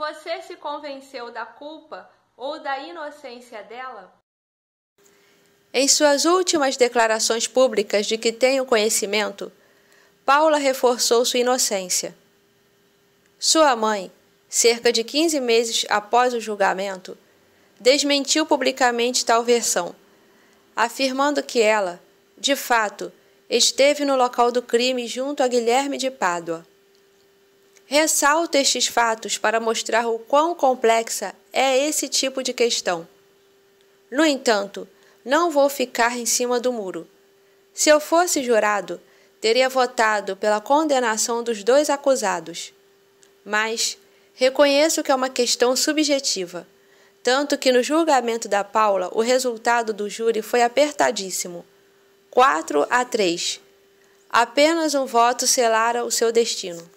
Você se convenceu da culpa ou da inocência dela? Em suas últimas declarações públicas de que tem o conhecimento, Paula reforçou sua inocência. Sua mãe, cerca de 15 meses após o julgamento, desmentiu publicamente tal versão, afirmando que ela, de fato, esteve no local do crime junto a Guilherme de Pádua. Ressalto estes fatos para mostrar o quão complexa é esse tipo de questão. No entanto, não vou ficar em cima do muro. Se eu fosse jurado, teria votado pela condenação dos dois acusados. Mas reconheço que é uma questão subjetiva, tanto que no julgamento da Paula o resultado do júri foi apertadíssimo 4 a 3. Apenas um voto selara o seu destino.